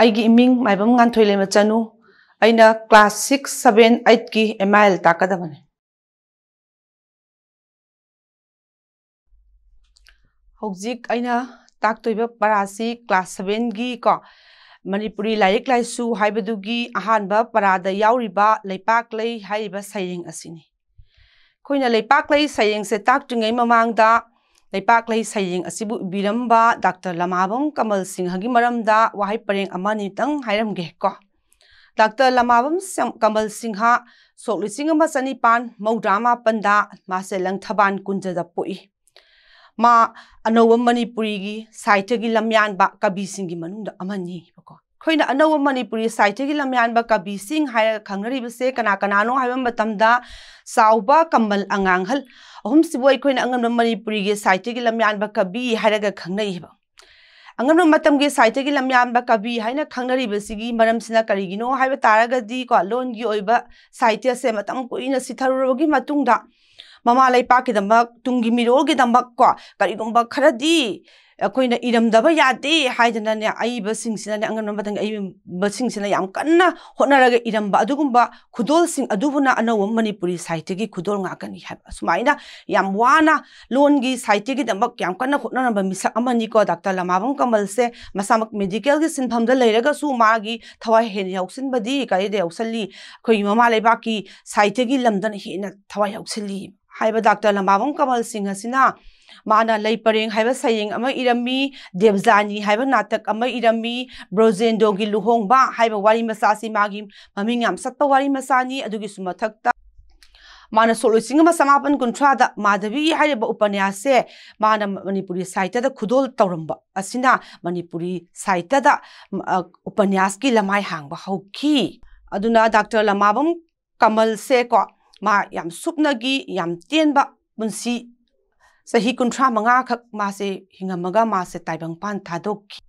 ꯑꯩꯒꯤ ꯏꯃꯤꯡ ꯃꯥꯏꯕꯝ ꯉꯥꯟꯊꯣꯏꯂꯩ ꯃꯆꯅꯨ ꯑꯩꯅ ꯀ꯭ꯂꯥꯁ ꯁꯤꯛꯁ ꯁꯕꯦꯟ ꯑꯩꯠꯀꯤ ꯑꯦꯝ ꯑꯥꯏ ꯑꯦꯜ ꯇꯥꯛꯀꯗꯕꯅꯤ ꯍꯧꯖꯤꯛ ꯑꯩꯅ ꯇꯥꯛꯇꯣꯏꯕ ꯄꯔꯥꯁꯤ ꯀ꯭ꯂꯥꯁ ꯁꯕꯦꯟꯒꯤ ꯀꯣ ꯃꯅꯤꯄꯨꯔꯤ ꯂꯥꯏꯔꯤꯛ ꯂꯥꯏꯁꯨ ꯍꯥꯏꯕꯗꯨꯒꯤ ꯑꯍꯥꯟꯕ ꯄꯔꯥꯗ ꯌꯥꯎꯔꯤꯕ ꯂꯩꯄꯥꯛꯂꯩ ꯍꯥꯏꯔꯤꯕ ꯁꯩꯔꯦꯡ ꯑꯁꯤꯅꯤ ꯑꯩꯈꯣꯏꯅ ꯂꯩꯄꯥꯛꯂꯩ ꯁꯩꯔꯦꯡꯁꯦ ꯇꯥꯛꯇ꯭ꯔꯤꯉꯩ ꯃꯃꯥꯡꯗ Leipak lei saying asibu biramba Dr. Lamabam Kamal Singh hagi maramda wahai pareng amani tang hairam ge ko. Dr. Lamabam Kamal Singh ha sok lising ama sanipan maudama panda mase lang thaban kunja da poi. Ma anowa manipuri gi saita gi lamyan ba kabi Singh, gi manung da amani ko. खोइन Anav Manipuri साइटगी लमयान कवि सिंह खंगरीबसे कना कनानो है मतमदा साउबा कमल अंगांगल ꯑꯍꯨꯝꯁꯤꯕꯨ ꯑꯩꯈꯣꯏꯅ ꯑꯉꯟꯕ ꯃꯅꯤꯄꯨꯔꯤꯒꯤ ꯁꯥꯍꯤꯇ꯭ꯌꯒꯤ ꯂꯝꯌꯥꯟꯕ ꯀꯕꯤ ꯍꯥꯏꯔꯒ ꯈꯪꯅꯩꯕ ꯑꯉꯟꯕ ꯃꯇꯝꯒꯤ ꯁꯥꯍꯤꯇ꯭ꯌꯒꯤ ꯂꯝꯌꯥꯟꯕ ꯀꯕꯤ ꯍꯥꯏꯅ ꯈꯪꯅꯔꯤꯕꯁꯤꯒꯤ ꯃꯔꯝꯁꯤꯅ ꯀꯔꯤꯒꯤꯅꯣ ꯍꯥꯏꯕ ꯇꯥꯔꯒꯗꯤ ꯀꯣ ꯂꯣꯟꯒꯤ ꯑꯣꯏꯕ ꯁꯥꯍꯤꯇ꯭ꯌꯁꯦ ꯃꯇꯝ ꯀꯨꯏꯅ ꯁꯤꯊꯔꯨꯔꯕꯒꯤ ꯃꯇꯨꯡꯗ ꯃꯃꯥ ꯂꯩꯄꯥꯛꯀꯤꯗꯃꯛ ꯇꯨꯡꯒꯤ ꯃꯤꯔꯣꯜꯒꯤꯗꯃꯛ ꯀꯣ ꯀꯔꯤꯒꯨꯝꯕ ꯈꯔꯗꯤ ꯑꯩꯈꯣꯏꯅ ꯏꯔꯝꯗꯕ ꯌꯥꯗꯦ ꯍꯥꯏꯗꯅꯅꯦ ꯑꯏꯕꯁꯤꯡꯁꯤꯅꯅꯦ ꯑꯉꯟꯕ ꯃꯇꯝꯒꯤ ꯑꯏꯕꯁꯤꯡꯁꯤꯅ ꯌꯥꯝ ꯀꯟꯅ ꯍꯣꯠꯅꯔꯒ ꯏꯔꯝꯕ ꯑꯗꯨꯒꯨꯝꯕ ꯈꯨꯗꯣꯜꯁꯤꯡ ꯑꯗꯨꯕꯨꯅ ꯑꯅꯧꯕ ꯃꯅꯤꯄꯨꯔꯤ ꯁꯥꯍꯤꯇ꯭ꯌꯒꯤ ꯈꯨꯗꯣꯜ ꯉꯥꯛꯀꯅꯤ ꯍꯥꯏꯕ ꯑꯁꯨꯃꯥꯏꯅ ꯌꯥꯝ ꯋꯥꯅ ꯂꯣꯟꯒꯤ ꯁꯥꯍꯤꯇ꯭ꯌꯒꯤꯗꯃꯛ ꯌꯥꯝ ꯀꯟꯅ ꯍꯣꯠꯅꯔꯝꯕ ꯃꯤꯁꯛ ꯑꯃꯅꯤꯀꯣ ꯗꯥꯛꯇꯔ ꯂꯃꯥꯕꯝ ꯀꯃꯜꯁꯦ ꯃꯁꯥꯃꯛ ꯃꯦꯗꯤꯀꯦꯜꯒꯤ ꯁꯤꯟꯐꯝꯗ ꯂꯩꯔꯒꯁꯨ ꯃꯥꯒꯤ ꯊꯋꯥꯏ ꯍꯦꯟꯅ ꯌꯥꯎꯁꯤꯟꯕꯗꯤ ꯀꯔꯤꯗ ꯌꯥꯎꯁꯜꯂꯤ ꯑꯩꯈꯣꯏꯒꯤ ꯃꯃꯥ ꯂꯩꯕꯥꯛꯀꯤ ꯁꯥꯍꯤꯇ꯭ꯌꯒꯤ ꯂꯝꯗꯅ ꯍꯦꯟꯅ ꯊꯋꯥꯏ ꯌꯥꯎꯁꯤꯜꯂꯤ ꯍꯥꯏꯕ ꯗꯥꯛꯇꯔ ꯂꯃꯥꯕꯝ माना लई परें हाइब सयें इरमी देवजानी हाइब नाटक अमा इरमी ब्रोजेंडो की लुहोंग बा हाइब वारी मसासी मागी ममिंग याम सत्प वारी मसानी कुंथ्राद माधवी हाइब उपन्यास से मणिपुरी साहित्य खुदोल तौरब असिना मणिपुरी साहित्य उपन्यास की लमाई हांग हौखी अदुना डॉक्टर लमाबम कमल से को मा याम सुपनगी याम सही कुंठ्रा मंगा खक मासे हिंगमगा मासे ताइबंग पान थादोक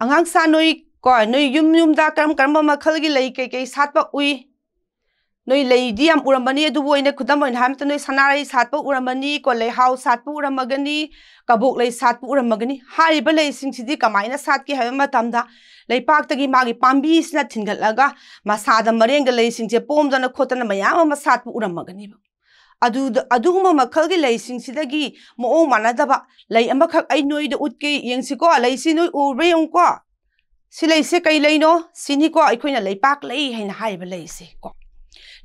अंगांग सा नोई को नोई युम युम दा करम करम मखल गी लई के के सातप उई नोई लई दि हम उरमबनी अदुबो इने खुदम इन हम त नोई सनारई सातप उरमबनी को ले हाउ सातप उरमगनी कबोक ले सातप उरमगनी हाइब ले सिंग सिदि कमाइना सात की हवे मतम दा ले पाक तगी मागी पांबी इसना थिनगल लगा मसाद मरेंग ले सिंग जे पोम जन खोतन मया म सातप उरमगनी ꯑꯗꯨꯒꯨꯝꯕ ꯃꯈꯜꯒꯤ ꯂꯩꯁꯤꯡꯁꯤꯗꯒꯤ ꯃꯑꯣꯡ ꯃꯥꯟꯅꯗꯕ ꯂꯩ ꯑꯃꯈꯛ ꯑꯩ ꯅꯣꯏꯗ ꯎꯠꯀꯦ ꯌꯦꯡꯁꯤꯀꯣ ꯂꯩꯁꯤ ꯅꯣꯏ ꯎꯕ꯭ꯔꯥ ꯌꯦꯡꯉꯨꯀꯣ ꯁꯤ ꯂꯩꯁꯦ ꯀꯩ ꯂꯩꯅꯣ ꯁꯤꯅꯤꯀꯣ ꯑꯩꯈꯣꯏꯅ ꯂꯩꯄꯥꯛ ꯂꯩ ꯍꯥꯏꯅ ꯍꯥꯏꯔꯤꯕ ꯂꯩꯁꯦ ꯀꯣ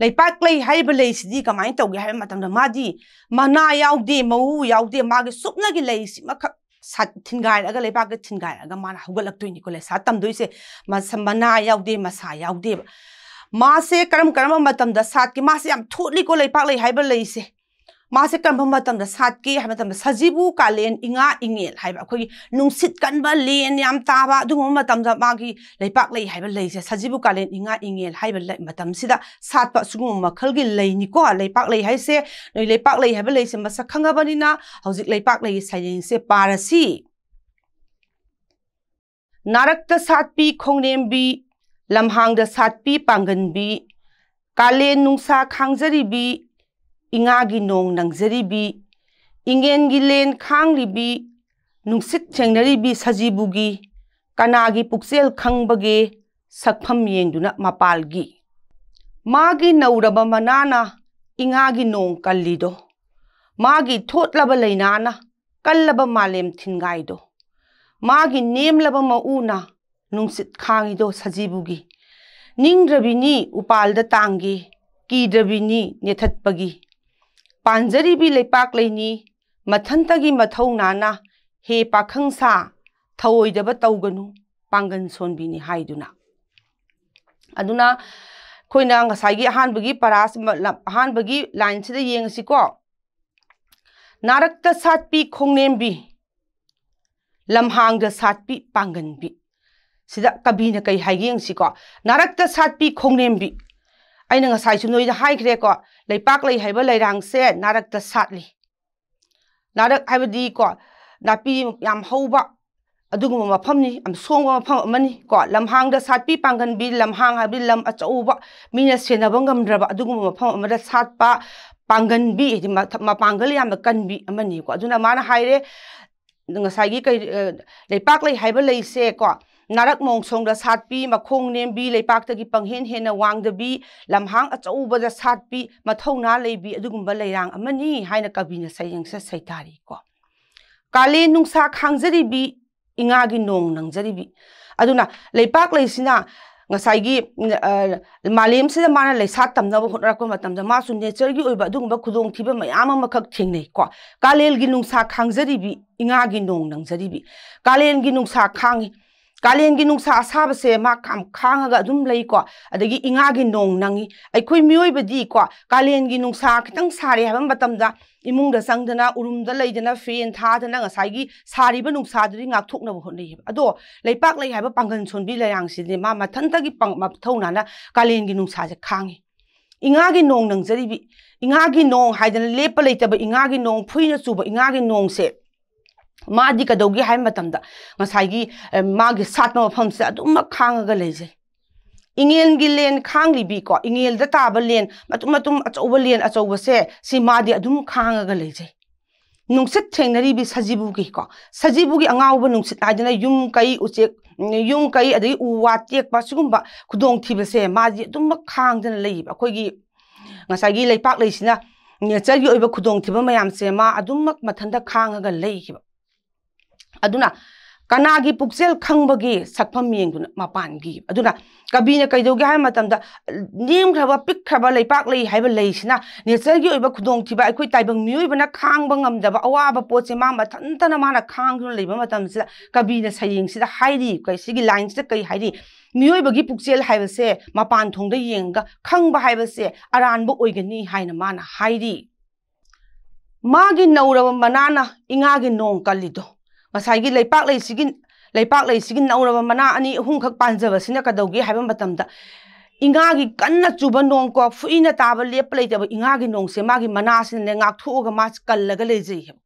ꯂꯩꯄꯥꯛ ꯂꯩ ꯍꯥꯏꯔꯤꯕ ꯂꯩꯁꯤꯗꯤ ꯀꯃꯥꯏꯅ ꯇꯧꯒꯦ ꯍꯥꯏꯕ ꯃꯇꯝꯗ ꯃꯥꯗꯤ ꯃꯅꯥ ꯌꯥꯎꯗꯦ ꯃꯎ ꯌꯥꯎꯗꯦ ꯃꯥꯒꯤ ꯁꯨꯞꯅꯒꯤ ꯂꯩꯁꯤꯃꯈꯛ ꯊꯤꯟꯒꯥꯏꯔꯒ ꯂꯩꯄꯥꯛꯇ ꯊꯤꯟꯒꯥꯏꯔꯒ ꯃꯥꯅ ꯍꯧꯒꯠꯂꯛꯇꯣꯏꯅꯤꯀꯣ ꯂꯩꯁꯥ ꯇꯝꯗꯣꯏꯁꯦ ꯃꯅꯥ ꯌꯥꯎꯗꯦ ꯃꯁꯥ ꯌꯥꯎꯗꯦꯕ मासे करम करम मतम सात की मासे यम थोली को लेपाक ले हाइब ले से मासे करम मतम द सात की हम मतम सजीबु कालेन इंगा इंगेल हाइब अखोई नुसित कनब लेन यम ताबा दुम मतम द मागी लेपाक ले हाइब ले से सजीबु कालेन इंगा इंगेल हाइब ले मतम सिदा सात प सुगु मखल गी लेनि को लेपाक ले हाइ से नय लेपाक ले हाइब ले से मसा खंगाबनिना हौजिक लेपाक ले सायेन से पारसी नारक्त सात पी खोंगनेम बी ลำหางดสัตปีปังกันบีกาเลนุงสาคังจริบีอิงากินงนังจริบีอิงเงินกิเลนคังริบีนุงสิกเชงนริบีสจิบุกีกานากิปุกเซลคังบเกสักพมเยงดุนะมาปาลกีมากินาวระบมานานะอิงากินงกัลลีโดมากิทษละบเลยนานะกัลละบมาเลมทินไกโดมากิเนมละบมาอูนา नुसी खाईदो सजीबूगी निंग्रबी उपाल तंगी कीद्रबी नेथत्पगी पाजरी लेपाई मथंत की मथौ ना हे पाखसा थोदब तौगनु पागन सोनी है अनासागी अहानी परास अहानी लाइन से येसीको नारक सात्पी खोनेम भी लमहद सात्पी पागन भी sida kabina kai haiyeng si ko narak ta sat pi khongnem bi aina nga sai chunoi da hai kre ko lei pak lei haiba lei rang se narak ta sat li narak haiba di ko na pi yam hauba adugum ma pham ni am song ma pham mani ko lam hang da sat pi pangan bi lam hang ha bi lam a chau ba mi na se na bangam dra ba adugum ma pham ma da sat pa pangan bi ma ma pangal yam kan bi amani ko aduna mana haire nga sai gi kai lei pak lei haiba lei se ko kale nungsa khangjaribi ingagi nong nangjaribi aduna leipak leisina ngasai malim se mana le sat tam na hot ko matam da ma su nature gi oiba dung ba khudong thiba mayam ma khak thing nei ko kalel gi nung sa khangjari bi inga gi nong nang jari bi kalen gi ಕಾಲೇನ್ಗಿ ನುಂಸಾ ಅಸಾಬಸೆ ಮಾ com ಖಾಂಗ ಅದುಮ್ ಲೈಕೋ ಅದಗಿ ಇಂಗಾಗಿ ನೋಂಗ್ ನಂಗಿ ಐಖೋಯ್ ಮಿಯೋಯ್ಬದಿ ಕೋ ಕಾಲೇನ್ಗಿ ನುಂಸಾ ಕಿತಂಗ್ ಸಾರೆ ಹಬಂ ಬತಮ್ದ ಇಮುಂಗ ಸಂಗ್ದನ ಉರುಮ್ದ ಲೈದನ ಫೇನ್ ಥಾದನ ngಸಾಗಿ ಸಾರಿಬ ನುಂಸಾದುರಿ ngaktokna bo honne hib ado leipak lai haba pangan chonbi layang sile ma mathantagi pang mapthona na kalengi nungsa je khangi ingagi nong nang jaribi ingagi nong haidana lepa leitaba ingagi nong phuina chuba ingagi nong se मादी कदौगी मतमदा ngसाइगी मागी सातमा मफमसे अदुम खांगगा लेजे इंगेल गी लेन खांगली इंगेल ताब लेन मतुम मतुम अचौब लेन अचौब से मादी अदुम खांगगा लेजे सजीबु गी को सजीबु गी अंगाउब नुंसित हाजना युम कई उचे युम कई अदई उवा टेक पा सुगुम्बा खुदोंग थिबसे मादी अदुम खांगदना लेब अखोगी थिबा मयाम से मा अदुम मथंदा खांगगा लेखिबा aikoi taibang mioi bana khangba ngamdaba awaba poche ma ma thantana mana khangduna leiba matam sida kabina sayeng sida hairi kai sigi line sida kai hairi mioi bagi puksel haiba se mapan thongda yenga khangba haiba se aranba oigani haina mana hairi magi nauraba manana ingagi nong kalido ꯉꯁꯥꯏꯒꯤ ꯂꯩꯄꯥꯛ ꯂꯩꯁꯤꯒꯤ ꯂꯩꯄꯥꯛ ꯂꯩꯁꯤꯒꯤ ꯅꯧꯔꯕ ꯃꯅꯥ ꯑꯅꯤ ꯑꯍꯨꯝꯈꯛ ꯄꯥꯟꯖꯕꯁꯤꯅ ꯀꯩꯗꯧꯒꯦ ꯍꯥꯏꯕ ꯃꯇꯝꯗ ꯏꯉꯥꯒꯤ ꯀꯟꯅ ꯆꯨꯕ ꯅꯣꯡ ꯀꯣ ꯐꯨꯏꯅ ꯇꯥꯕ ꯂꯦꯞꯄ ꯂꯩꯇꯕ ꯏꯉꯥꯒꯤ ꯅꯣꯡꯁꯦ ꯃꯥꯒꯤ ꯃꯅꯥꯁꯤꯅꯅꯦ ꯉꯥꯛꯊꯣꯛꯑꯒ ꯃꯥꯁꯤ ꯀꯜꯂꯒ ꯂꯩꯖꯩꯑꯕ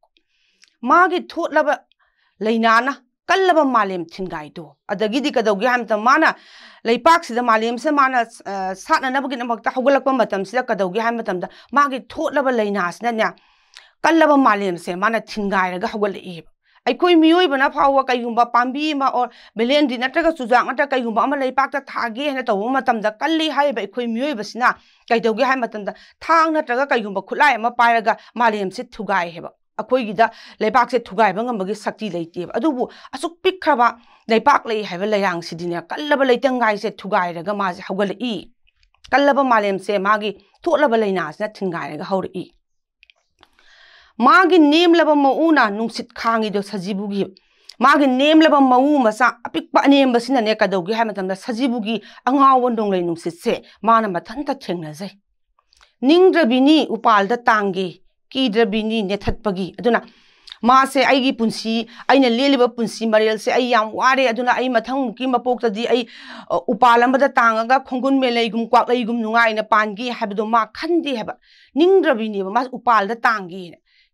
ꯃꯥꯒꯤ ꯊꯣꯠꯂꯕ ꯂꯩꯅꯥꯅ ꯀꯜꯂꯕ ꯃꯥꯂꯦꯝ ꯊꯤꯟꯒꯥꯏꯗꯣ ꯑꯗꯒꯤꯗꯤ ꯀꯩꯗꯧꯒꯦ ꯍꯥꯏꯕ ꯃꯇꯝꯗ ꯃꯥꯅ ꯂꯩꯄꯥꯛꯁꯤꯗ ꯃꯥꯂꯦꯝꯁꯤꯗ ꯃꯥꯅ ꯁꯥꯠꯅꯅꯕꯒꯤꯗꯃꯛꯇ ꯍꯧꯒꯠꯂꯛꯄ ꯃꯇꯝꯁꯤꯗ ꯀꯩꯗꯧꯒꯦ ꯍꯥꯏꯕ ꯃꯇꯝꯗ ꯃꯥꯒꯤ ꯊꯣꯠꯂꯕ ꯂꯩꯅꯥꯁꯤꯅꯅꯦ ꯀꯜꯂꯕ ꯃꯥꯂꯦꯝꯁꯦ ꯃꯥꯅ ꯊꯤꯟꯒꯥꯏꯔꯒ ꯍꯧꯒꯠꯂꯛꯑꯦꯕ ꯑꯩꯈꯣꯏ ꯃꯤꯑꯣꯏꯕꯅ ꯐꯥꯎꯕ ꯀꯩꯒꯨꯝꯕ ꯄꯥꯝꯕꯤ ꯑꯃ ꯑꯣꯔ ꯕꯦꯂꯦꯟꯗ꯭ꯔꯤ ꯅꯠꯇ꯭ꯔꯒ ꯆꯨꯖꯥꯛ ꯅꯠꯇ꯭ꯔꯒ ꯀꯩꯒꯨꯝꯕ ꯑꯃ ꯂꯩꯄꯥꯛꯇ ꯊꯥꯒꯦ ꯍꯥꯏꯅ ꯇꯧꯕ ꯃꯇꯝꯗ ꯀꯜꯂꯤ ꯍꯥꯏꯔꯤꯕ ꯑꯩꯈꯣꯏ ꯃꯤꯑꯣꯏꯕꯁꯤꯅ ꯀꯩꯗꯧꯒꯦ ꯍꯥꯏꯕ ꯃꯇꯝꯗ ꯊꯥꯡ ꯅꯠꯇ꯭ꯔꯒ ꯀꯩꯒꯨꯝꯕ ꯈꯨꯠꯂꯥꯏ ꯑꯃ ꯄꯥꯏꯔꯒ ꯃꯥꯂꯦꯝꯁꯦ ꯊꯨꯒꯥꯏꯍꯦꯕ ꯑꯩꯈꯣꯏꯒꯤꯗ ꯂꯩꯕꯥꯛꯁꯦ ꯊꯨꯒꯥꯏꯕ ꯉꯝꯕꯒꯤ ꯁꯛꯇꯤ ꯂꯩꯇꯦꯕ ꯑꯗꯨꯕꯨ ꯑꯁꯨꯛ ꯄꯤꯛꯈ꯭ꯔꯕ ꯂꯩꯄꯥꯛ ꯂꯩ ꯍꯥꯏꯕ ꯂꯩꯔꯥꯡꯁꯤꯗꯤꯅꯦ ꯀꯜꯂꯕ ꯂꯩꯇꯪꯒꯥꯏꯁꯦ ꯊꯨꯒꯥꯏꯔꯒ ꯃꯥꯁꯦ ꯍꯧꯒꯠꯂꯛꯏ ꯀꯜꯂꯕ ꯃꯥꯂꯦꯝꯁꯦ ꯃꯥꯒꯤ ꯊꯣꯠꯂꯕ ꯂꯩꯅꯥꯁꯤꯅ ꯊꯤꯟꯒꯥꯏꯔꯒ ꯍꯧꯔꯛꯏ मागी मऊना नुसित खांगी दो सजीबू की मागी नेम लब मऊ मचा अपिक अनेम बसिन ने है मतलब सजीबू की अगौब नोंगले नुसित से मान मथन तथेंगना जय उपाल तांगे कीद्रबिनी नेथतपगी अदुना मासे आई पुंसी अने लेब पुंसी मरेल से वारे अदुना की मपोक्तदी उपाल अमदा तांगा खोंगुन मेलेगुम क्वाकलेगुम नुगाइना पानगी हबदो मा उपाल द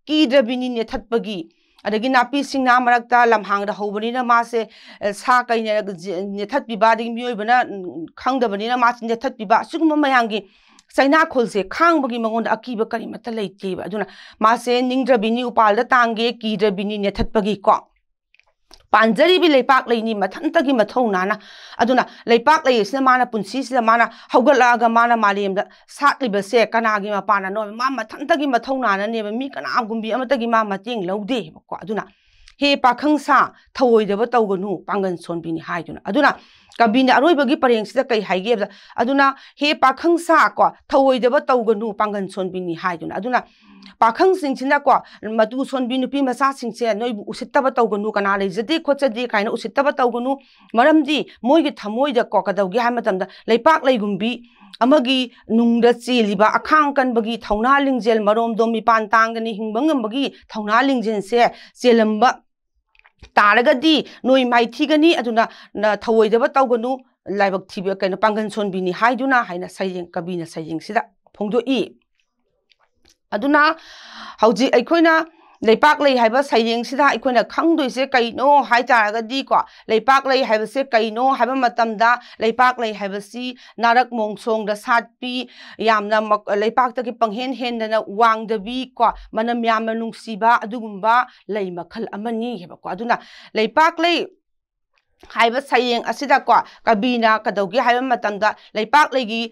कीद्रबिनी नेथतपगी अदगी नापी सिंगना मरकता होबनीना मासे सा कई नेथतपिबा दिग मियोइबना खंगदबनीना मासे नेथतपिबा सुगुम मयांगी चाइना खोलसे खांबगी मंगोंद अकीब करीमत लेतेब अदुना मासे निंग्रबिनी उपालदा तांगे कीद्रबिनी नेथत्पगी को panjari bi leipak leini mathan tagi mathong nana aduna leipak lei semana punsi semana hogala ga mana malim da satli be se kana gi ma pana no ma mathan tagi mathong nana ne mi kana gumbi ama tagi ma ma ting lode ko aduna he pa khang sa thawoi de ba taw gnu pangan son bi ni hai aduna कभी अरब की परें से कई है हे पाखसाको थोड़ब तौगनु पांग सोबनी पाखसीको मतु सोबी मचासी नई उसीब तौगनु कना लेजदे खोचदे कहीं उसीब तौगनु मरमी मोदी थमोदको कदगी चेली अखा कनबी थौना लिंजल मरमदों मान तांगने हिंब गमी थौना लिंजल से चेलब नई नोई माइथीगनी अदुना थवोइदब तौगनु लाइबक थीब कन पांगन सोनबिनी हाइदुना हाइना सायें कबिना सायें सिदा लेपाकले हाइब साइयेंग सिदा अखोइना खंगदोइ से कैनो हाइ तारगदी को लेपाकले हाइब से कैनो हाइब मतमदा लेपाकले हाइब सि नारक मोंगसोंग द साटपी यामना लेपाक तकि पंगहेन हेनदना वांगदबी को मनम यामना नुंगसिबा अदुगुम्बा लै मखल अमनी हेबा को अदुना लेपाकले हाइब साइयेंग असिदा को कबीना कदौगी हाइब मतमदा लेपाकलेगी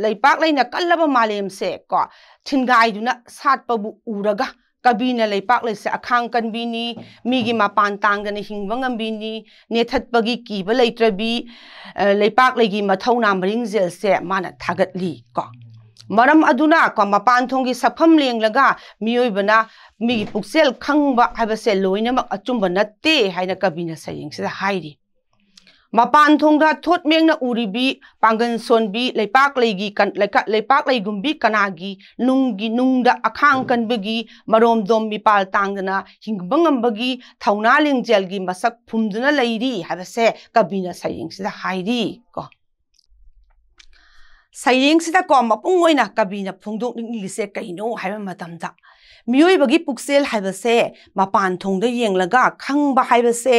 लेपाकलेना कल्लब मालेम से को थिनगाइदुना साटपबु उरगा कभी से अखा कनबी मी मपान तांगने हिंगी नेथत्गी कीब लेत्री मथौना मरिंग जेल से मान थागली मरम अदुना मपान थों की सफम लेंगना मी पुक्सल खब से लोनम अचुब नत्ते हैं कभी सयसे ꯃꯄꯥꯟ ꯊꯣꯡꯗ ꯊꯣꯠ ꯃꯦꯡꯅ ꯎꯔꯤꯕꯤ ꯄꯥꯡꯒꯟ ꯁꯣꯟꯕꯤ ꯂꯩꯄꯥꯛ ꯂꯩꯒꯤ ꯂꯩꯄꯥꯛ ꯂꯩꯒꯨꯝꯕꯤ ꯀꯅꯥꯒꯤ ꯅꯨꯡꯒꯤ ꯅꯨꯡꯗ ꯑꯈꯥꯡ ꯀꯟꯕꯒꯤ ꯃꯔꯣꯝꯗꯣꯝ ꯃꯤꯄꯥꯜ ꯇꯥꯡꯗꯅ ꯍꯤꯡꯕ ꯉꯝꯕꯒꯤ ꯊꯧꯅꯥ ꯂꯤꯡꯖꯦꯜꯒꯤ ꯃꯁꯛ ꯐꯨꯝꯗꯨꯅ ꯂꯩꯔꯤ ꯍꯥꯏꯕꯁꯦ ꯀꯕꯤꯅ ꯁꯩꯔꯦꯡꯁꯤꯗ ꯍꯥꯏꯔꯤ ꯀꯣ ꯁꯩꯔꯦꯡꯁꯤꯗꯀꯣ ꯃꯄꯨꯡ ꯑꯣꯏꯅ ꯀꯕꯤꯅ ꯐꯣꯡꯗꯣꯛꯅꯤꯡꯂꯤꯁꯦ ꯀꯩꯅꯣ ꯍꯥꯏꯕ ꯃꯇꯝꯗ ꯃꯤꯑꯣꯏꯕꯒꯤ ꯄꯨꯛꯆꯦꯜ ꯍꯥꯏꯕꯁꯦ ꯃꯄꯥꯟ ꯊꯣꯡꯗ ꯌꯦꯡꯂꯒ ꯈꯪꯕ ꯍꯥꯏꯕꯁꯦ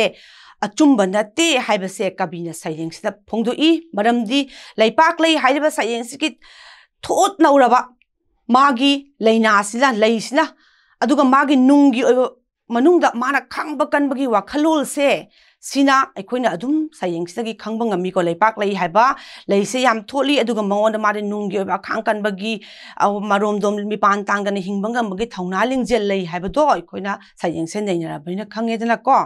achumba nate haibase kabina sayeng sida phongdo i maramdi laipak lei haiba sayeng sikit thot nauraba magi leina sila leisna aduga magi nungi oiba manungda mana khangba kanbagi wakhalol se sina aikoina adum sayeng sida gi khangba ngami ko laipak lei haiba leise yam tholi aduga mangon mare nungi oiba khang kanbagi marom dom mi pan tangani hingbanga magi thauna lingjel lei haiba do aikoina sayeng se neina rabina khangedana ko